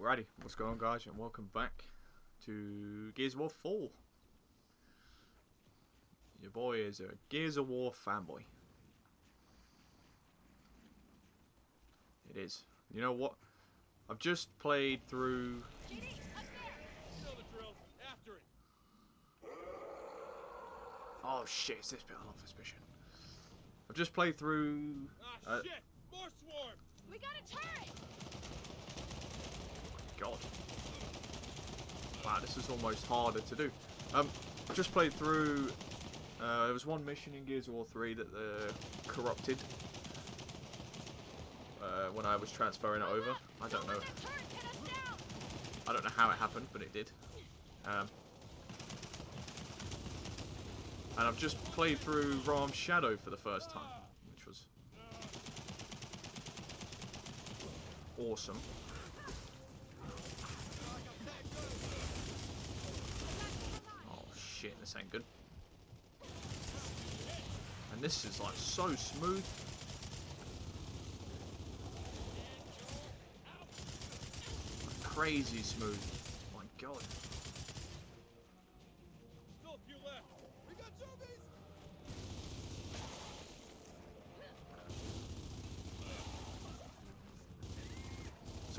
Alrighty, what's going on guys and welcome back to Gears of War 4. Your boy is a Gears of War fanboy. It is. You know what? I've just played through... Oh shit, it's this bit I love this mission. I've just played through... Ah, Uh, shit! More swarm! We got a turret! God. Wow, this is almost harder to do. Um, just played through. Uh, there was one mission in Gears of War 3 that the corrupted uh, when I was transferring it over. I don't know. I don't know how it happened, but it did. Um, and I've just played through Ram Shadow for the first time, which was awesome. Oh shit, this ain't good. And this is like so smooth. Crazy smooth. my god.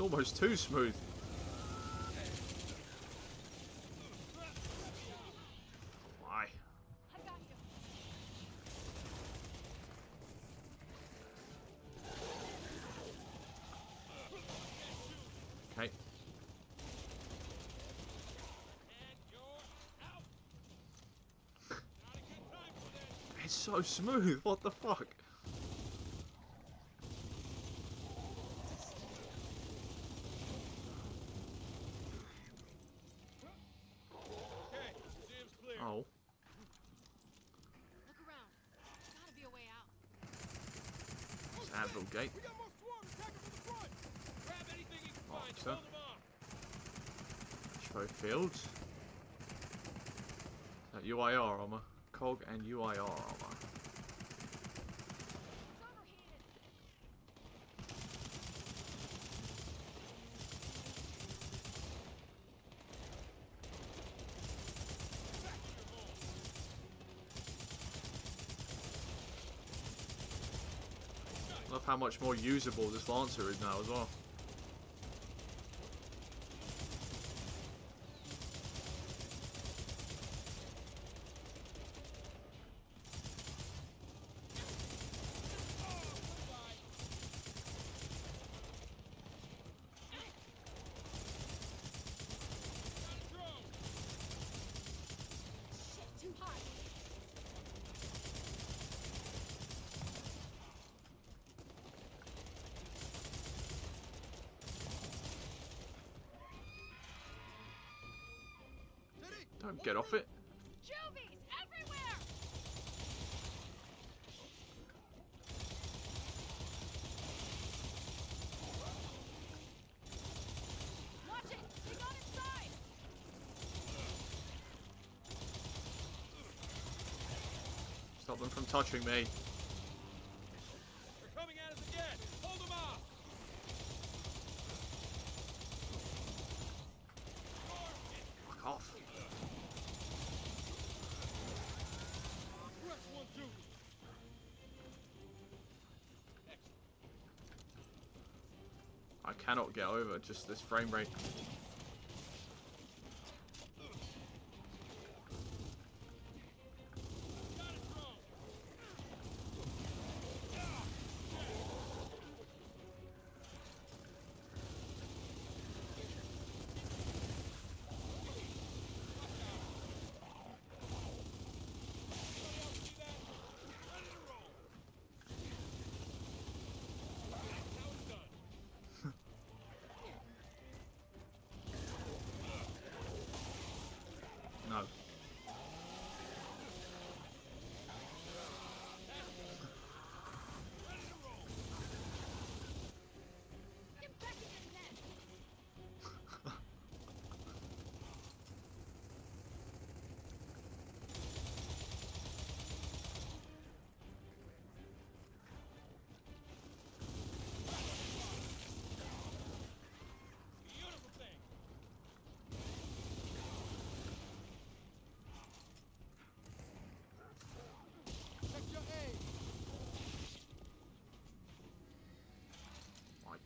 It's almost too smooth. Why? I got you. Okay. And you're out! Not a good time for this! It's so smooth. What the fuck? Oh. Look around. There's gotta be a way out. Gate. We got more attacking from the front! Grab anything you can hold them off! Show Fields. UIR armor. COG and UIR armor. How much more usable this Lancer is now as well. Don't get off it. Juvies everywhere! Watch it! They got inside! Stop them from touching me. They're coming at us again! Hold them off! Fuck off. Press one, two! I cannot get over just this frame rate.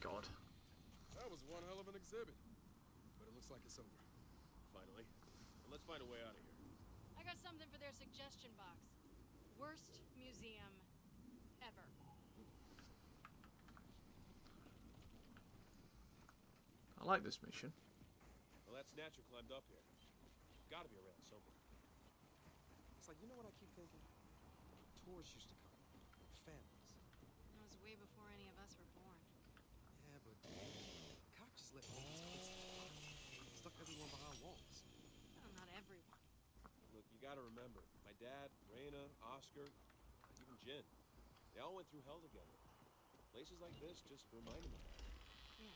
God. That was one hell of an exhibit. But it looks like it's over. Finally. And let's find a way out of here. I got something for their suggestion box. Worst museum ever. I like this mission. Well, that snatcher climbed up here. Gotta be around somewhere. It's like, you know what I keep thinking? Tourists used to come. with Families. That was way before any of us were born. Yeah, but COG just let all these kids stuck everyone behind walls. Well, not everyone. Look, you gotta remember, my dad, Raina, Oscar, even Jen, they all went through hell together. Places like this just remind them of that. Yeah.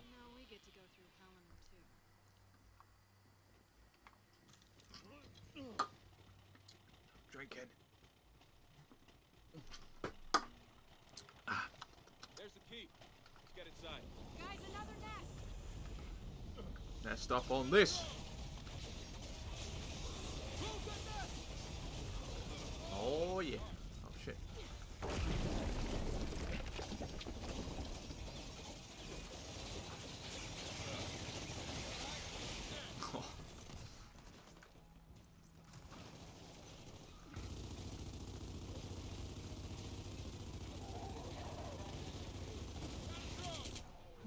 But now we get to go through hell in them too. Drinking. There's the key. Let's get inside. Guys, another nest! Nest up on this. Oh yeah. Oh shit. Oh.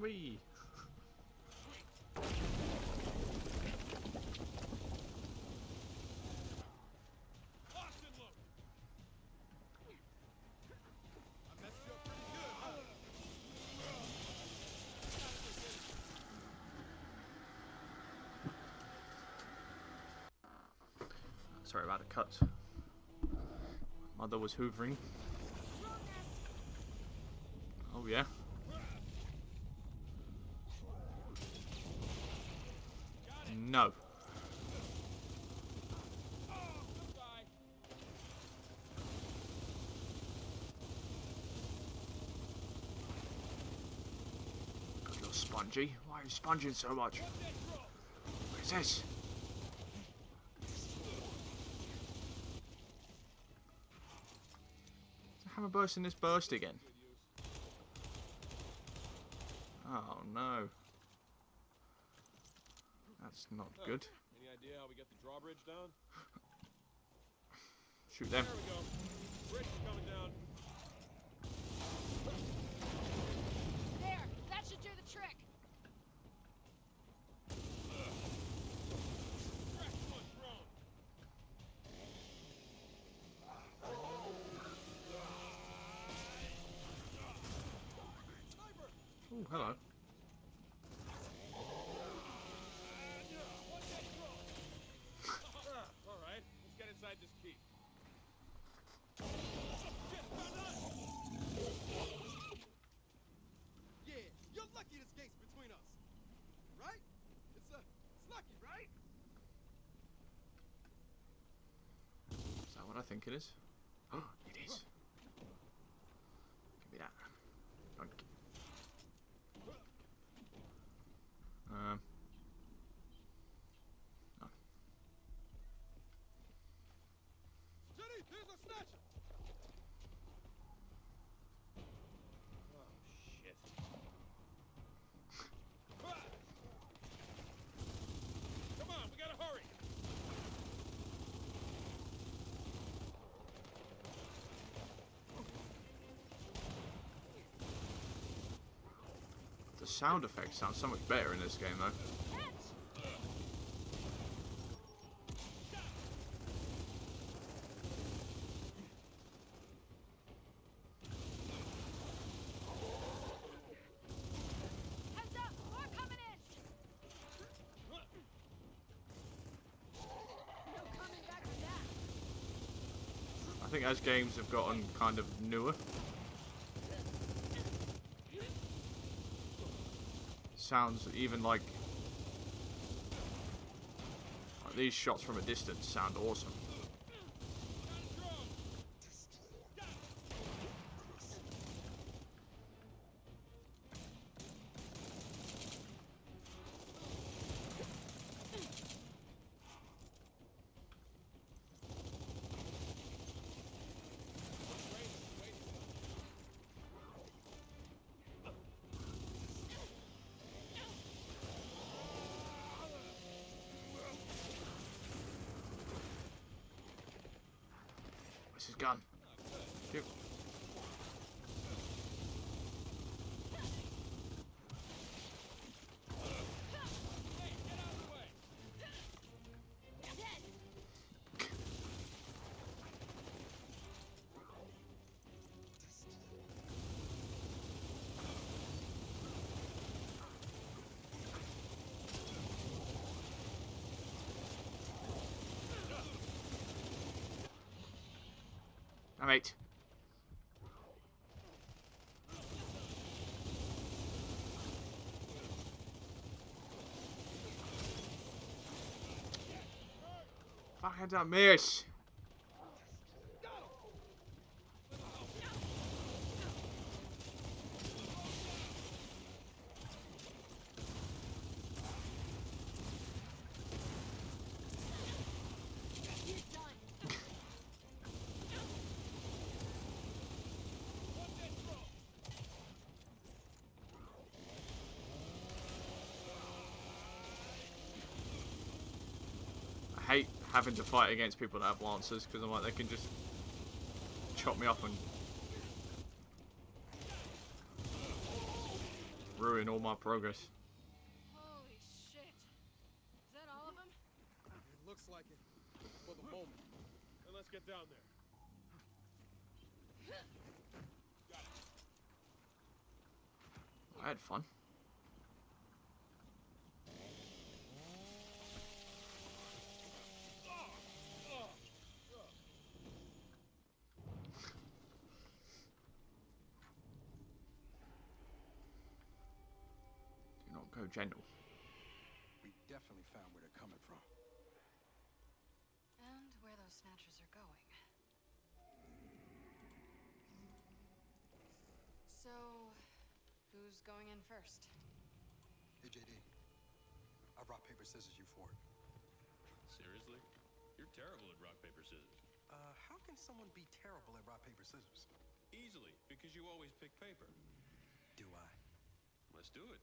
Whee! Austin, look! I messed you up pretty good, huh? Sorry about the cut. Mother was hoovering. Oh yeah. No. Spongy. Why are you sponging so much? What is this? Is the hammer bursting this burst again? Oh no. That's not good. Any idea how we get the drawbridge down? Shoot them. There we go. Bridge coming down. There! That should do the Oh, hello. All right, let's get inside this key. Yeah, you're lucky this gate's between us. Right? It's, uh, it's lucky, right? Is that what I think it is? Oh, it is. Give me that. Don't gi- Um. No. Jenny, there's a snatcher! Oh, shit. Come on, we gotta hurry! The sound effects sound so much better in this game, though. I think as games have gotten kind of newer, sounds even like, like these shots from a distance sound awesome. Nice his Damn it. Fuck, I don't miss. Having to fight against people that have lancers because I'm like they can just chop me up and ruin all my progress. Holy shit. Is that all of them? It looks like it. For the moment. Then let's get down there. I had fun. Do not go gentle. We definitely found where they're coming from. And where those snatchers are going. So, who's going in first? Hey, JD. I rock, paper, scissors you for it. Seriously? You're terrible at rock, paper, scissors. Uh, how can someone be terrible at rock, paper, scissors? Easily, because you always pick paper. Do I? Let's do it.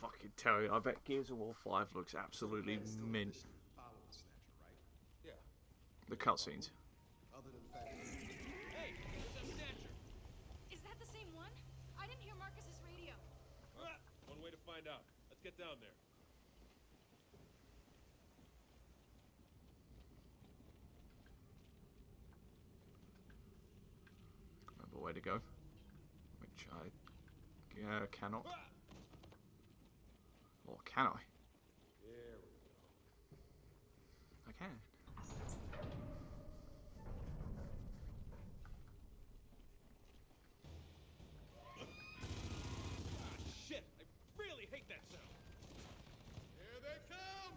Fucking tell you, I bet Gears of War 5 looks absolutely mint. Following Snatcher, right? Yeah. The cutscenes. Other than that Hey, there's a Snatcher! Is that the same one? I didn't hear Marcus's radio. Ah, One way to find out. Let's get down there. Remember where to go. Which I uh, cannot. Or can I? There we go. I can. Ah, shit! I really hate that sound! Here they come!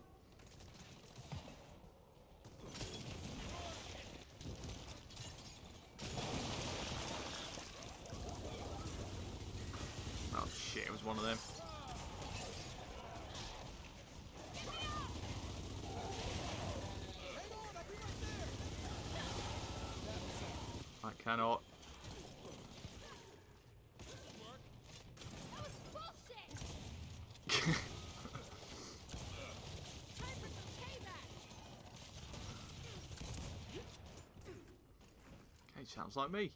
Oh shit, it was one of them. I cannot. Okay, sounds like me.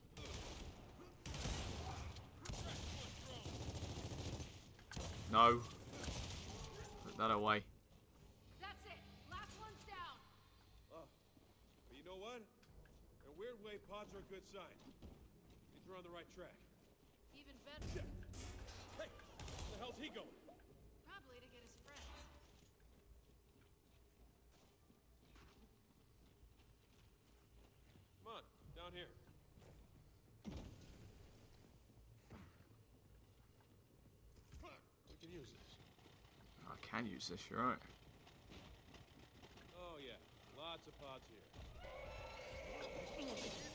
No. Put that away. are a good sign. Means we're on the right track. Even better. Shit. Hey! Where the hell's he going? Probably to get his friends. Come on, down here. We can use this. I can use this, you're right. Oh yeah, lots of pods here.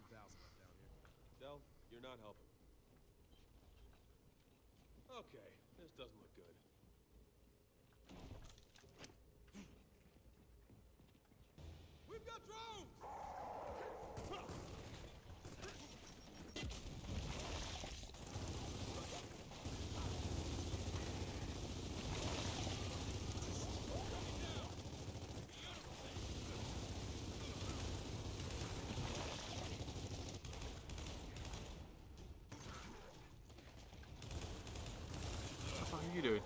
you doing?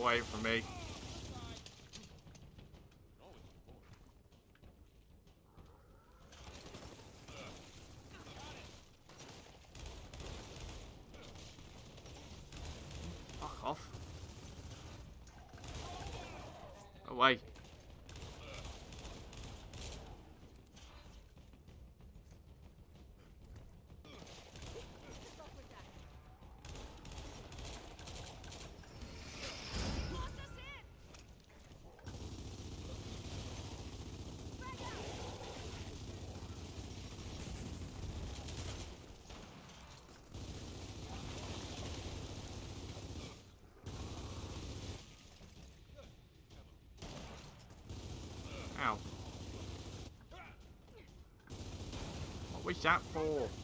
away from me. 喂。shot for?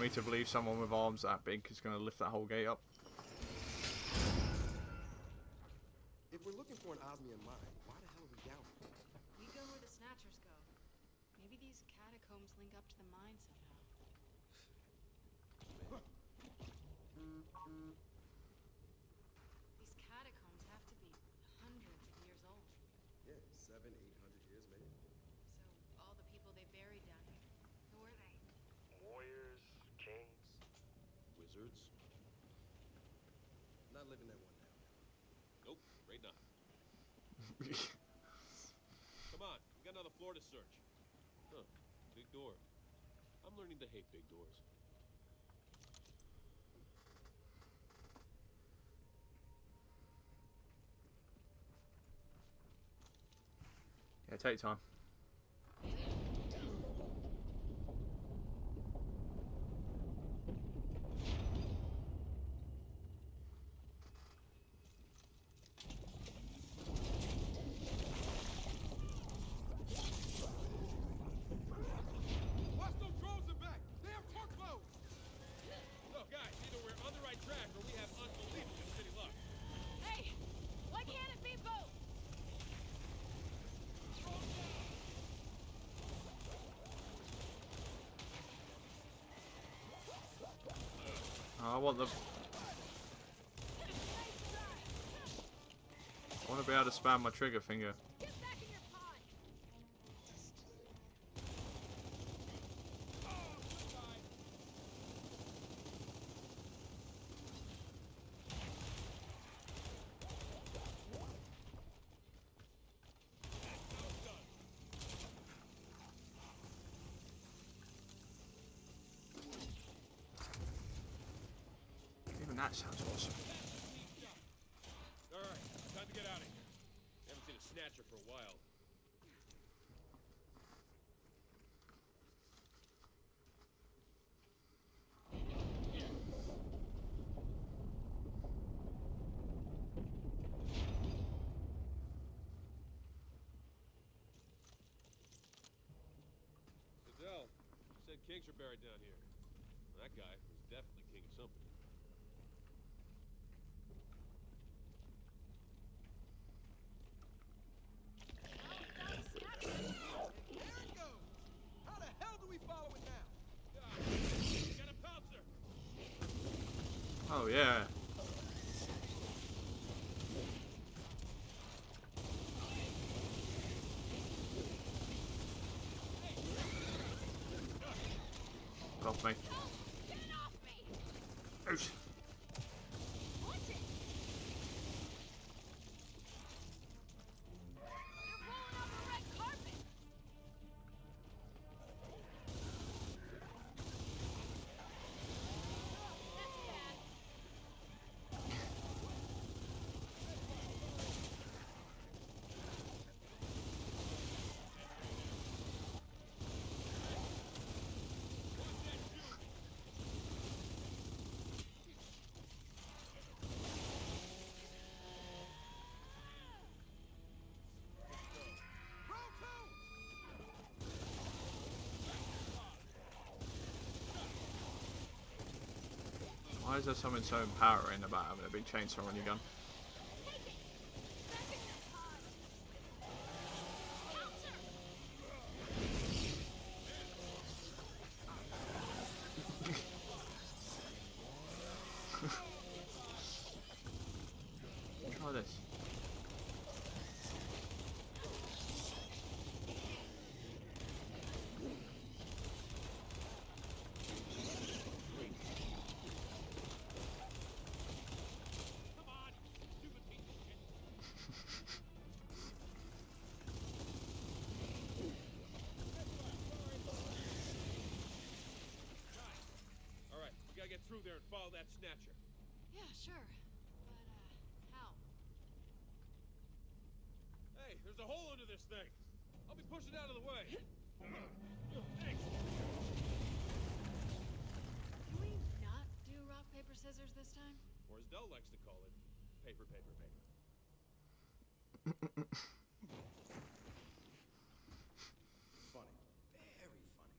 me to believe someone with arms that big is going to lift that whole gate up? Come on, we got another floor to search. Huh, big door. I'm learning to hate big doors. Yeah, take time. I want the. I want to be able to spam my trigger finger. Kings are buried down here. That guy was definitely king of something. Oh it goes! How the hell do we follow it now? Got a pouncer! Oh yeah. Off me. Get it off me! Ouch. Watch it! They're rolling out the red carpet! That's bad. Row two! Why is there something so empowering about having a big chainsaw on your gun? Take it! Back in your pod! Pouncer! Try this. Come on, you stupid piece of shit! All right, we gotta get through there and follow that snatcher. Yeah, sure. But, uh, how? Hey, there's a hole under this thing. I'll be pushing out of the way. Thanks. Can we not do rock, paper, scissors this time? Or as Del likes to call it, paper, paper, paper. Funny. Very funny.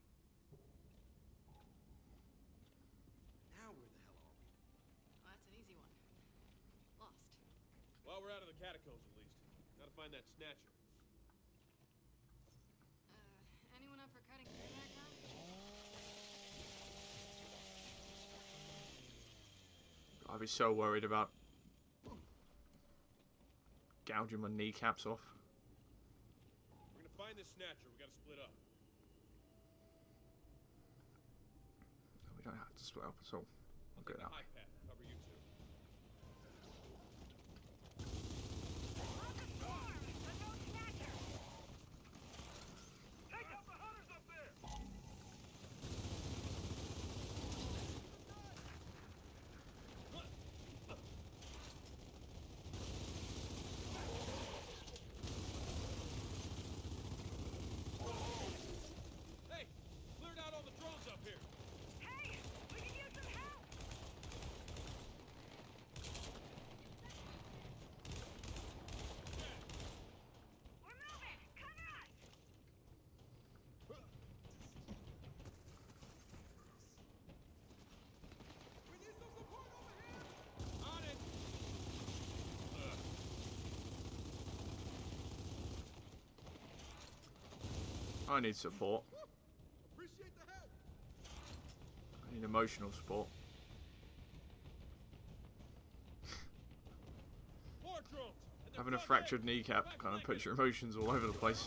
Now where the hell are we? Well, that's an easy one. Lost. Well, we're out of the catacombs at least. Gotta find that snatcher. Uh, anyone up for cutting through that guy? I'd be so worried about gouging my kneecaps off. We're gonna find this snatcher. We gotta split up. We don't have to split up at all. I'll get out. High path. Cover you two. Take out the hunters up there! Hey, cleared out all the drones up here. Hey! We can use some help! We're moving! Cover us! We need some support over here! On it. I need support. I need emotional support. Having a fractured kneecap kind of puts your emotions all over the place.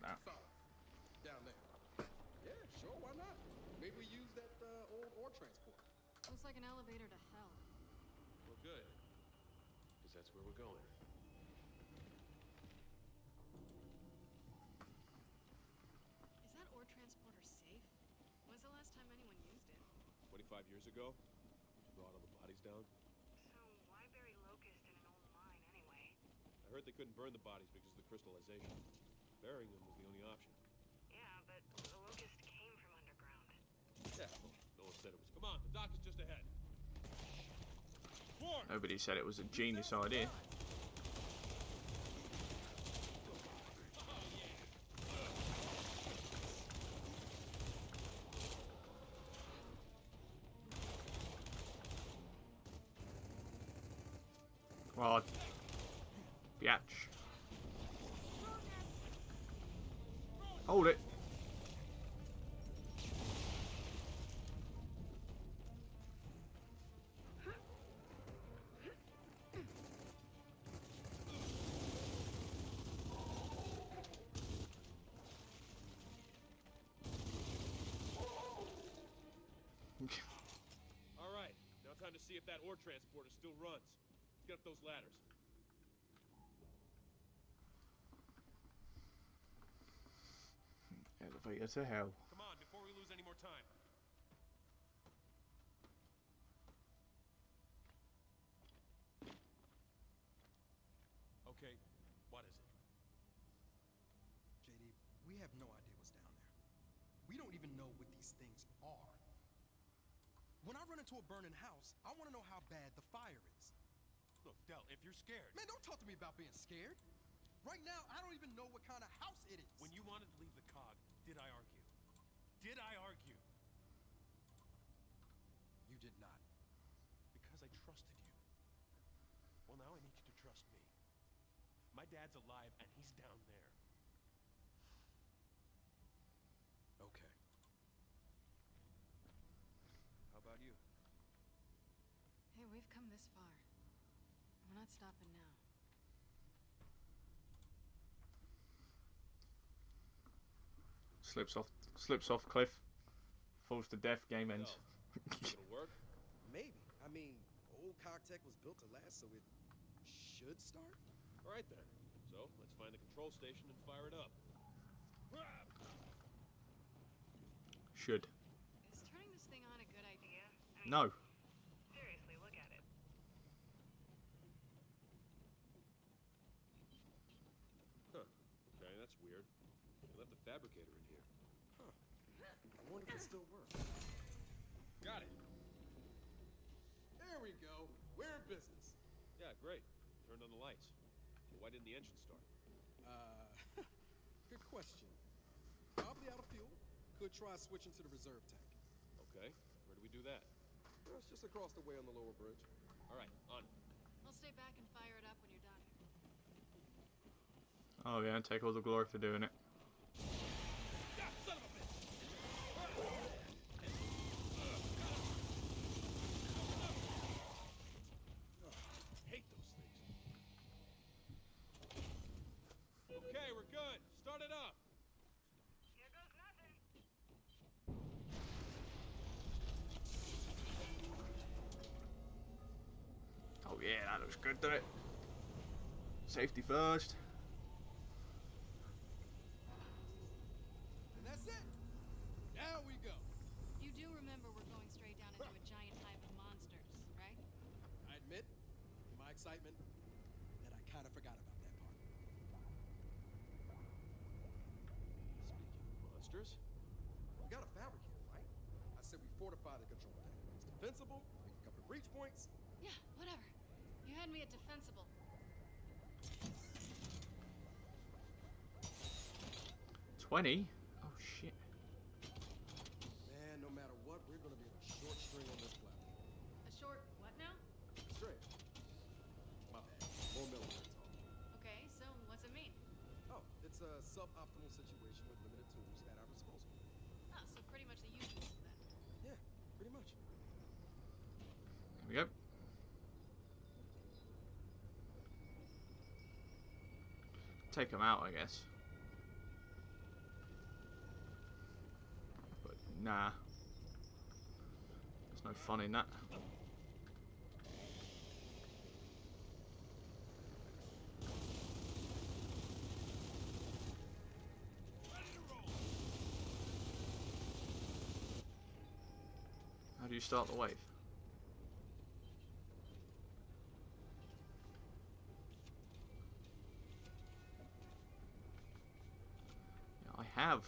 Fuck Down there. Yeah, sure, why not? Maybe we use that uh, old ore transport. Looks like an elevator to hell. Well, good. Because that's where we're going. Is that ore transporter safe? When's the last time anyone used it? 25 years ago, brought all the bodies down. So why bury Locust in an old mine anyway? I heard they couldn't burn the bodies because of the crystallization. Burying them was the only option. Yeah, but the Locust came from underground. Yeah, well, no one said it was. Come on, the dock is just ahead. Nobody said it was a genius idea. Ore transporter still runs. Let's get up those ladders. Elevator to hell. Come on, before we lose any more time. Okay, what is it? JD, we have no idea what's down there. We don't even know what these things are. When I run into a burning house, I want to know how bad the fire is. Look, Del, if you're scared, Man, don't talk to me about being scared. Right now, I don't even know what kind of house it is. when you wanted to leave the cog, did I argue? Did I argue? You did not. Because I trusted you. Well, now I need you to trust me. My dad's alive and he's down there. Okay. How about you? Hey, we've come this far. We're not stopping now. Slips off, slips off cliff, falls to death. Game ends. It'll work? Maybe. I mean, old Cogtech was built to last, so it should start. All right then. So let's find the control station and fire it up. Should. Is turning this thing on a good idea? I mean, No. Seriously, look at it. Huh. Okay, that's weird. They left the fabricator in here. I wonder if it still works. Got it. There we go. We're in business. Yeah, great. Turned on the lights. But why didn't the engine start? Uh, good question. Probably out of fuel. Could try switching to the reserve tank. Okay. Where do we do that? Well, it's just across the way on the lower bridge. All right, on. I'll stay back and fire it up when you're done. Oh yeah, take all the glory for doing it. Hate those things. Okay, we're good. Start it up. Here goes nothing. Oh yeah, that looks good, doesn't it? Safety first. And that's it. Now we go. You do remember we're going straight down into a giant hive of monsters, right? I admit, in my excitement, that I kind of forgot about that part. Speaking of monsters, We got a fabricator, right? I said we fortify the control deck. It's defensible. We can cover breach points. Yeah, whatever. You me at defensible. Twenty. Oh shit. Man, no matter what, we're gonna be on a short string on this platform. A short what now? String. My bad. More military talk. Okay, so what's it mean? Oh, it's a suboptimal situation with limited tools at our disposal. Oh, so pretty much the usual then. Yeah, pretty much. There we go. Take them out, I guess. But nah. There's no fun in that. How do you start the wave? Yeah, I have.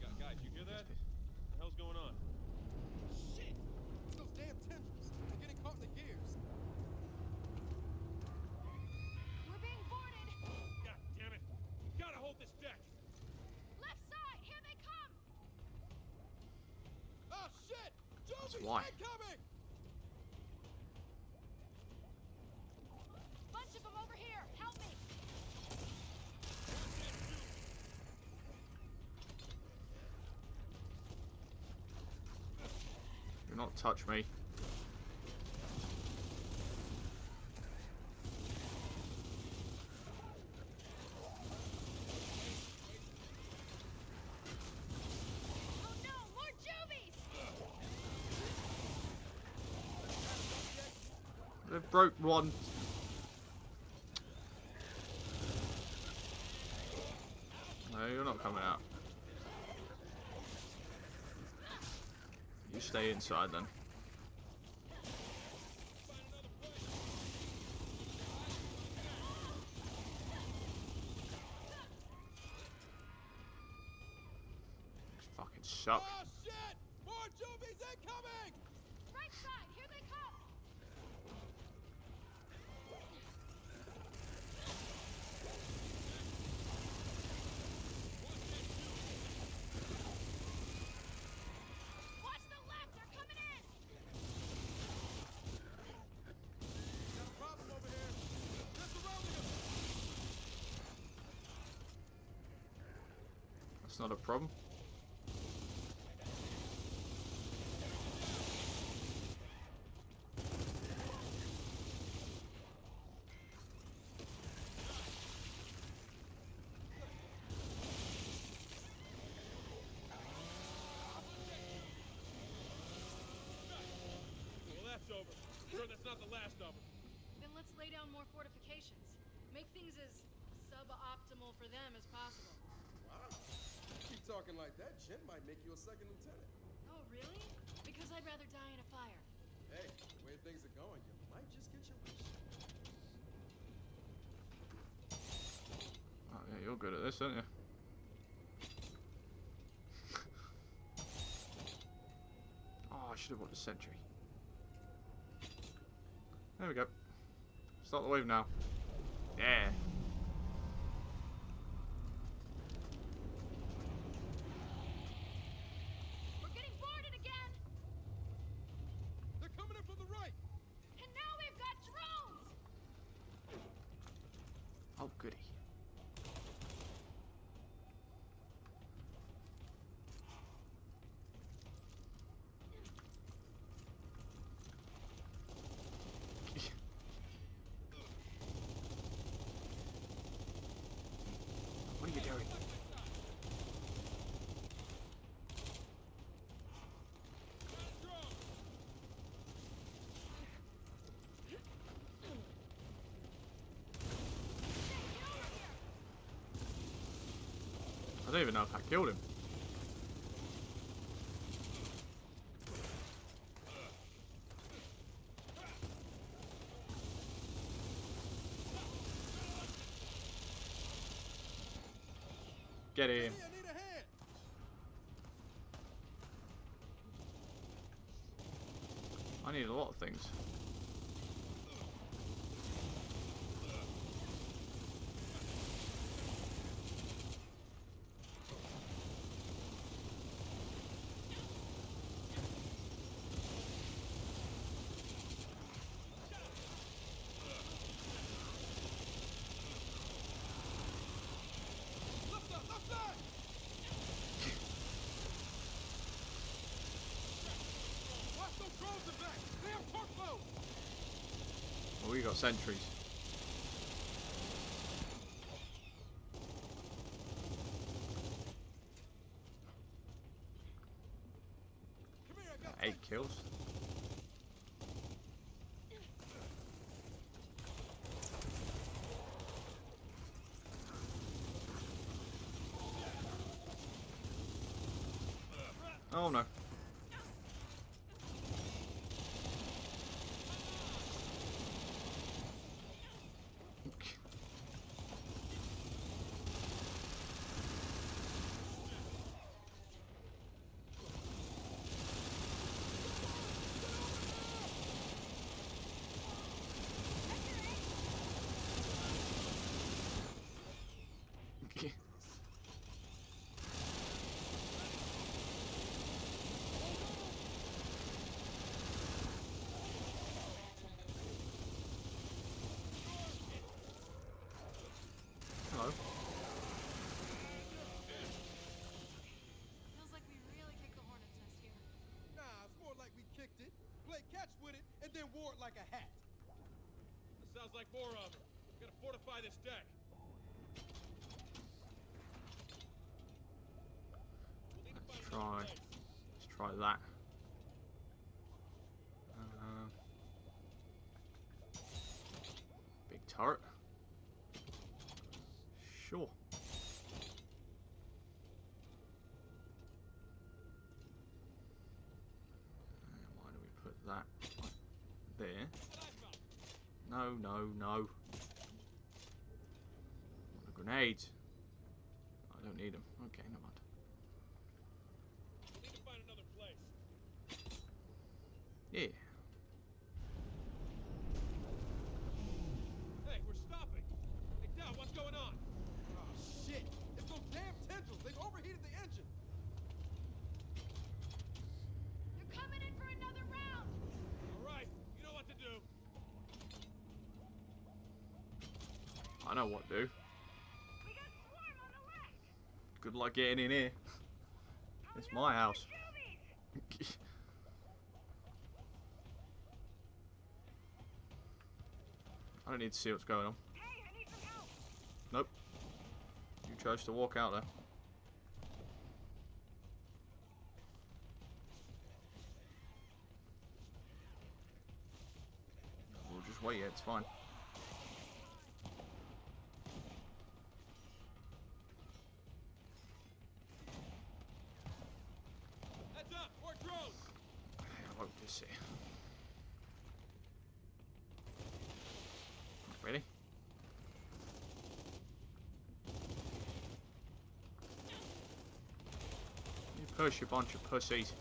Gu- Guys, you hear that? What the hell's going on? Shit! It's those damn tendrils. They're getting caught in the gears. We're being boarded! God damn it! Gotta hold this deck! Left side! Here they come! Oh shit! Juvies why. incoming! Bunch of them over here! Help me! Do not touch me. Oh no! More Juvies! They broke one. No, you're not coming out. You stay inside then. These fucking suck. Oh shit! More Juvies incoming! Right side! Here they come! Watch the left! They're coming in! Got a problem over here. They're surrounding us. That's not a problem. Well, that's over. Sure, that's not the last of them. Then let's lay down more fortifications. Make things as suboptimal for them as possible. Wow. Keep talking like that, Jinn might make you a second lieutenant. Oh, really? Because I'd rather die in a fire. Hey, the way things are going, you might just get your wish. Oh, yeah, you're good at this, aren't you? oh, I should have bought the sentry. There we go. Start the wave now. Yeah. We're getting boarded again! They're coming in from the right! And now we've got drones! Oh, goody. What are you doing? I don't even know if I killed him. Get in. I need a lot of things. Sentries. Here, I Eight kills. Oh no. Hello. Feels like we really kicked the hornet's nest here. Nah, it's more like we kicked it, played catch with it, and then wore it like a hat. That sounds like more of them. We gotta fortify this deck. We'll need to Let's find try. Let's try that. Uh, big turret. Sure. And why do we put that there? No, no. A grenade? I don't need them. Okay, never mind. We'll need to find another place. Yeah. Hey, we're stopping. Hey, Del, what's going on? Oh, shit. It's those damn tendrils. They've overheated the engine. They're coming in for another round! All right, you know what to do. I know what to do. Good luck getting in here. It's my house. I don't need to see what's going on. Nope. You chose to walk out there. We'll just wait, it's fine. Heads up, more drones. I won't just sit. Ready? You push, you bunch of pussies.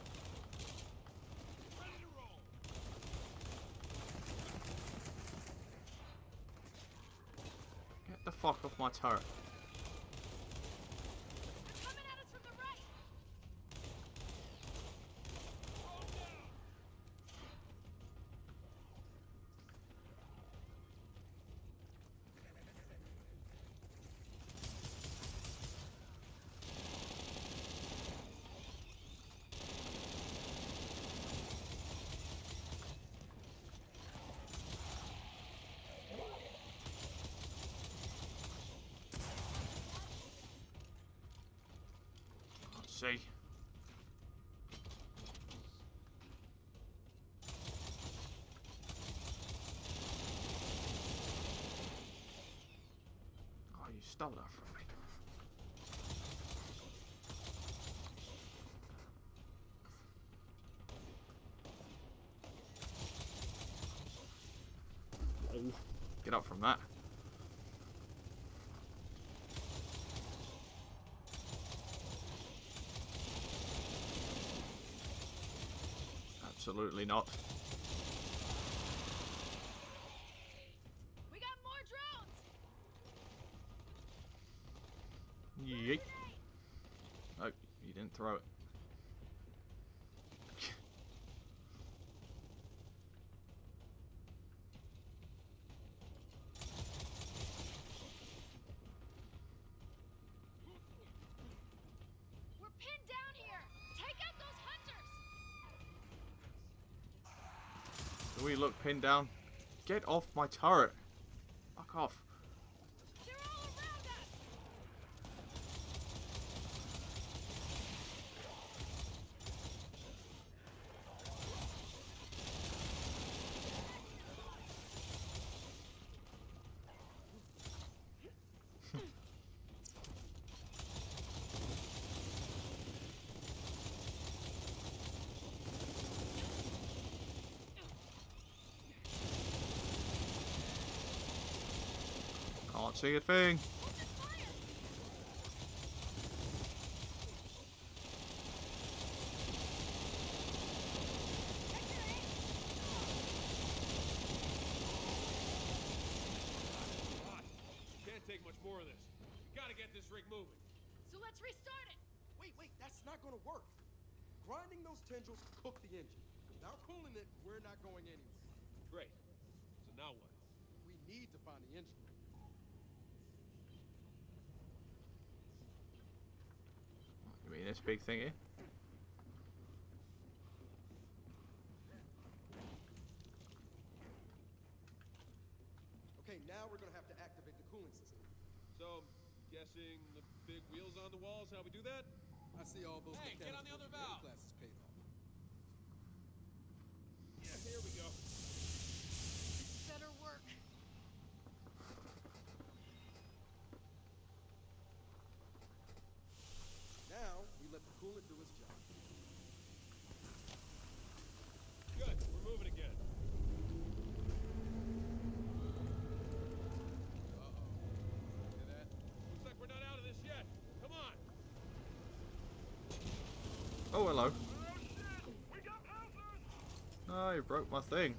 Get the fuck off my turret. See. Oh, you stole that from me. Get up from that. Absolutely not. We got more drones! Yeet. Oh, you didn't throw it. we look pinned down? Get off my turret. Fuck off. see a thing. this big thingy. Eh? Okay, now we're gonna have to activate the cooling system. So, guessing the big wheels on the walls, how we do that? I see all those hey, get on the other valve. Yeah, here we go. Oh, hello. Oh, you broke my thing.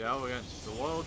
Del against the world.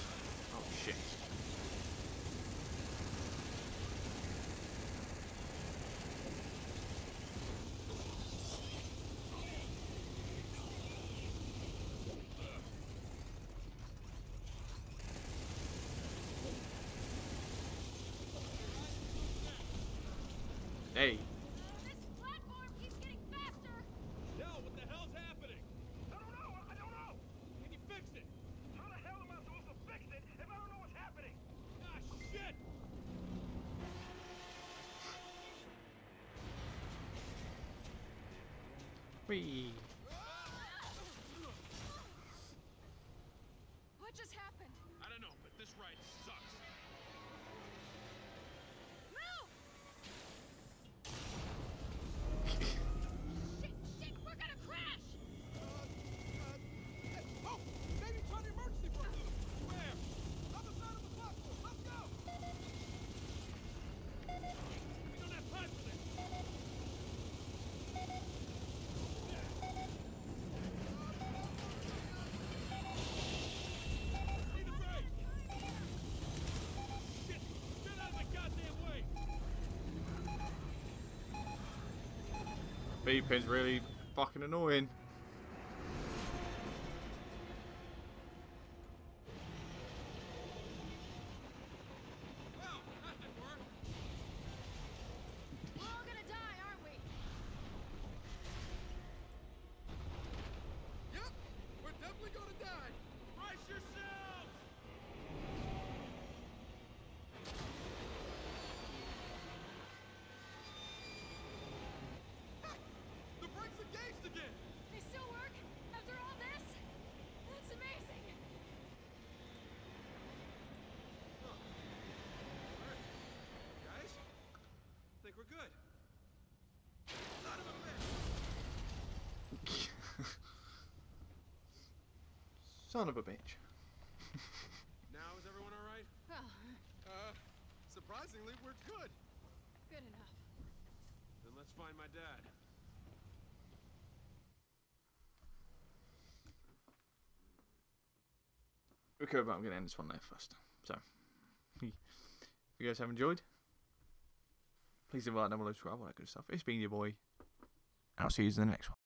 free. B-pin's really fucking annoying. Son of a bitch. Now is everyone all right? Well, Uh, surprisingly, we're good. good enough. Then let's find my dad. Okay, but I'm going to end this one there first. So, if you guys have enjoyed, please leave a like, number, subscribe, all that good stuff. It's been your boy. and I'll see you in the next one.